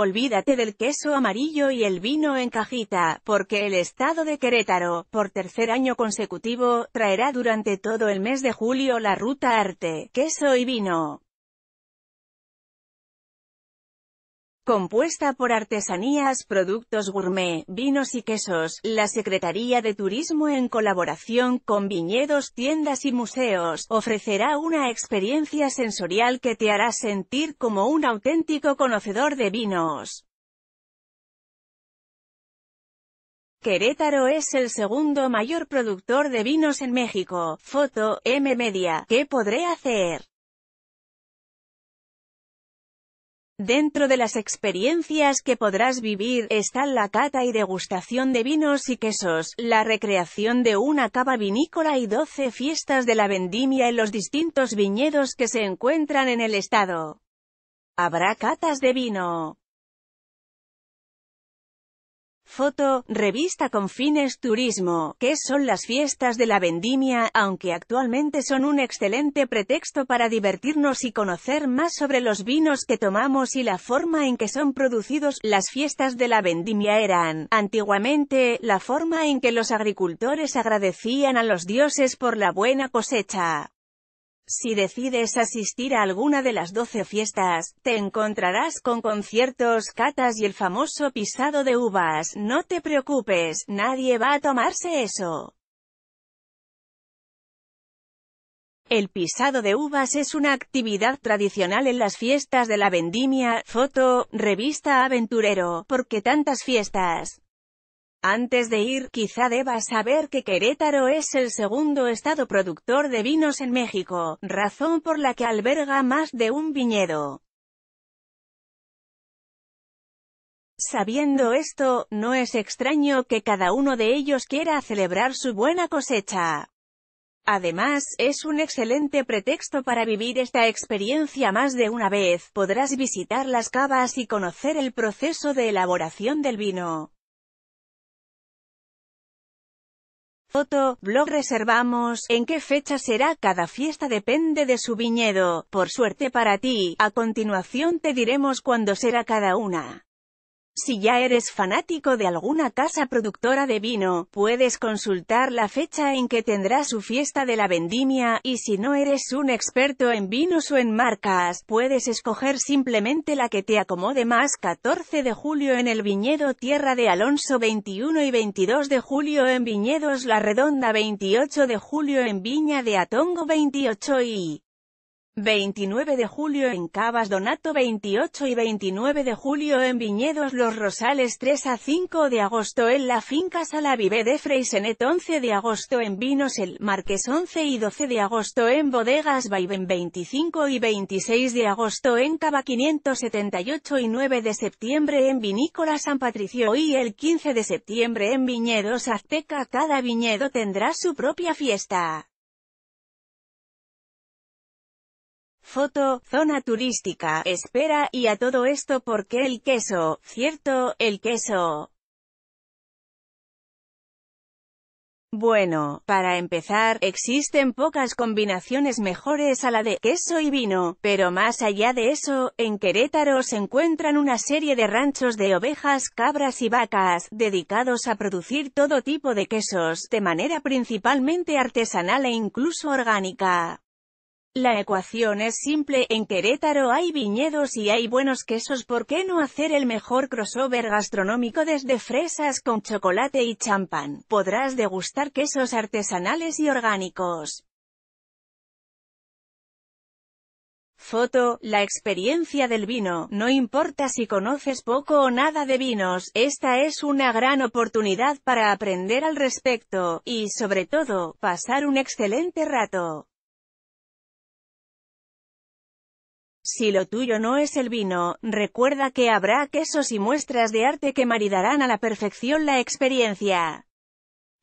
olvídate del queso amarillo y el vino en cajita, porque el estado de Querétaro, por tercer año consecutivo, traerá durante todo el mes de julio la ruta arte, queso y vino. Compuesta por artesanías, productos gourmet, vinos y quesos, la Secretaría de Turismo en colaboración con viñedos, tiendas y museos, ofrecerá una experiencia sensorial que te hará sentir como un auténtico conocedor de vinos. Querétaro es el segundo mayor productor de vinos en México. Foto, M Media. ¿Qué podré hacer? Dentro de las experiencias que podrás vivir, están la cata y degustación de vinos y quesos, la recreación de una cava vinícola y 12 fiestas de la vendimia en los distintos viñedos que se encuentran en el estado. Habrá catas de vino, Foto, revista con fines turismo, que son las fiestas de la vendimia, aunque actualmente son un excelente pretexto para divertirnos y conocer más sobre los vinos que tomamos y la forma en que son producidos. Las fiestas de la vendimia eran, antiguamente, la forma en que los agricultores agradecían a los dioses por la buena cosecha. Si decides asistir a alguna de las doce fiestas, te encontrarás con conciertos, catas y el famoso pisado de uvas. No te preocupes, nadie va a tomarse eso. El pisado de uvas es una actividad tradicional en las fiestas de la vendimia, foto, revista Aventurero, porque tantas fiestas. Antes de ir, quizá debas saber que Querétaro es el segundo estado productor de vinos en México, razón por la que alberga más de un viñedo. Sabiendo esto, no es extraño que cada uno de ellos quiera celebrar su buena cosecha. Además, es un excelente pretexto para vivir esta experiencia más de una vez, podrás visitar las cavas y conocer el proceso de elaboración del vino. Foto, blog reservamos, en qué fecha será cada fiesta depende de su viñedo, por suerte para ti, a continuación te diremos cuándo será cada una. Si ya eres fanático de alguna casa productora de vino, puedes consultar la fecha en que tendrá su fiesta de la vendimia, y si no eres un experto en vinos o en marcas, puedes escoger simplemente la que te acomode más. 14 de julio en el viñedo Tierra de Alonso 21 y 22 de julio en Viñedos La Redonda 28 de julio en Viña de Atongo 28 y 29 de julio en Cavas Donato 28 y 29 de julio en Viñedos Los Rosales 3 a 5 de agosto en la finca Salavive de Freisenet 11 de agosto en Vinos El Marques 11 y 12 de agosto en Bodegas Vaiven 25 y 26 de agosto en Cava 578 y 9 de septiembre en Vinícola San Patricio y el 15 de septiembre en Viñedos Azteca cada viñedo tendrá su propia fiesta. Foto, zona turística, espera, y a todo esto porque el queso, cierto, el queso. Bueno, para empezar, existen pocas combinaciones mejores a la de queso y vino, pero más allá de eso, en Querétaro se encuentran una serie de ranchos de ovejas, cabras y vacas, dedicados a producir todo tipo de quesos, de manera principalmente artesanal e incluso orgánica. La ecuación es simple, en Querétaro hay viñedos y hay buenos quesos, ¿por qué no hacer el mejor crossover gastronómico desde fresas con chocolate y champán? Podrás degustar quesos artesanales y orgánicos. Foto, la experiencia del vino, no importa si conoces poco o nada de vinos, esta es una gran oportunidad para aprender al respecto, y sobre todo, pasar un excelente rato. Si lo tuyo no es el vino, recuerda que habrá quesos y muestras de arte que maridarán a la perfección la experiencia.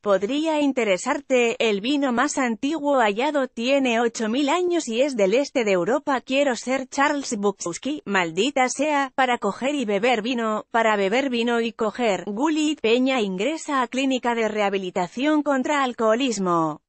Podría interesarte, el vino más antiguo hallado tiene 8000 años y es del este de Europa. Quiero ser Charles Bukowski, maldita sea, para coger y beber vino, para beber vino y coger. Gulit Peña ingresa a clínica de rehabilitación contra alcoholismo.